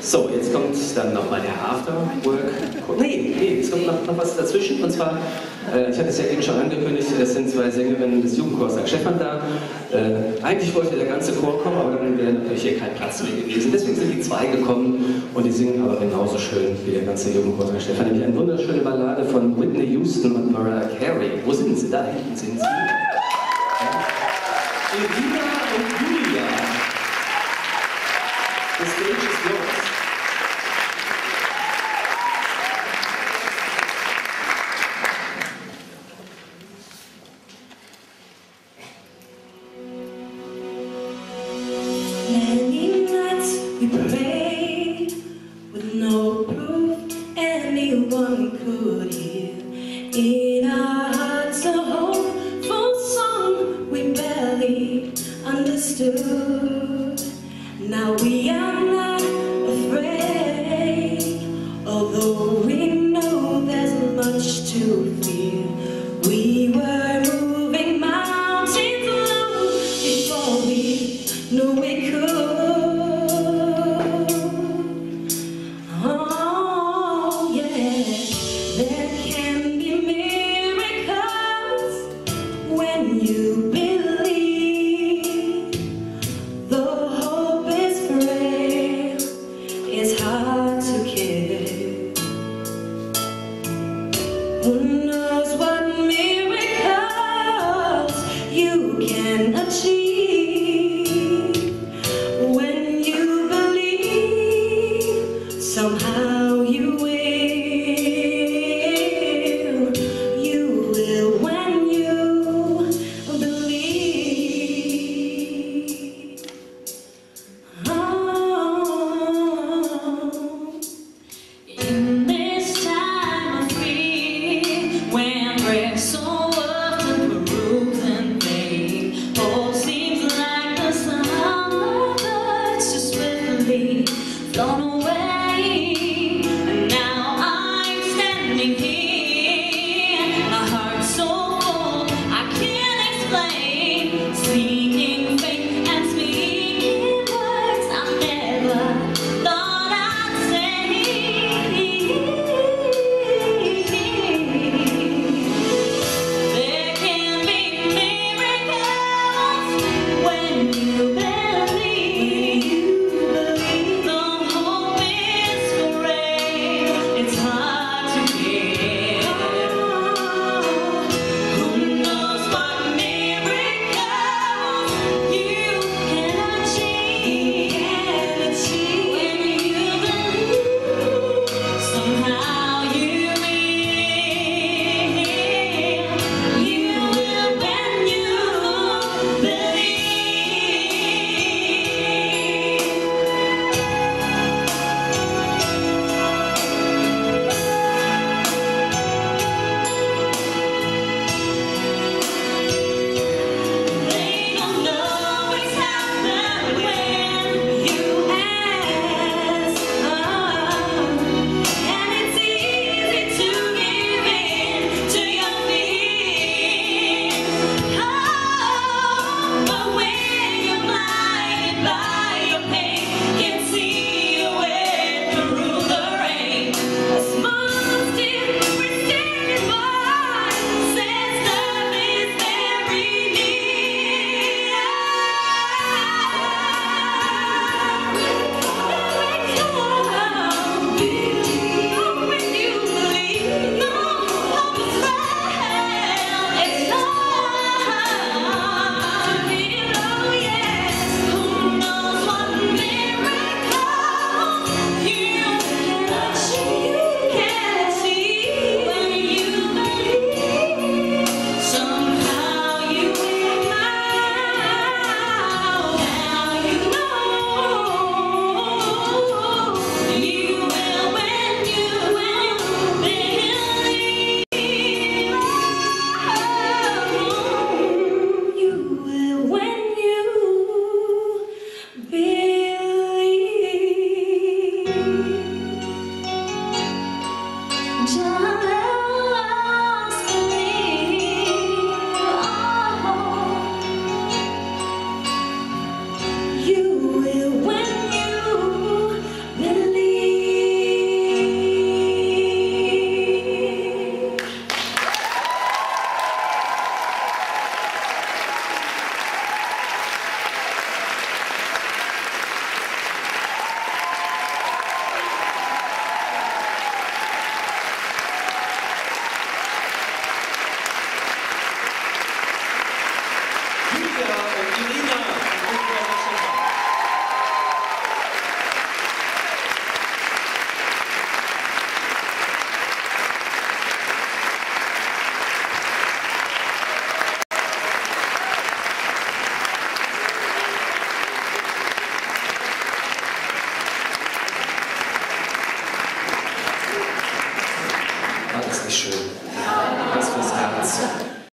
So, jetzt kommt dann nochmal der Afterwork. Nee, nee, jetzt kommt noch, noch was dazwischen. Und zwar, äh, ich hatte es ja eben schon angekündigt, es sind zwei Sängerinnen des Jugendchors St. Stefan da. Äh, eigentlich wollte der ganze Chor kommen, aber dann wäre natürlich hier kein Platz mehr gewesen. Deswegen sind die zwei gekommen und die singen aber genauso schön wie der ganze Jugendchor St. Stefan. Nämlich eine wunderschöne Ballade von Whitney Houston und Mariah Carey. Wo sind sie? Da hinten sind sie. Ja. Elvina und Julia. The stage is understood. Now we are not afraid, although we know there's much to fear. We were and achieve. Então não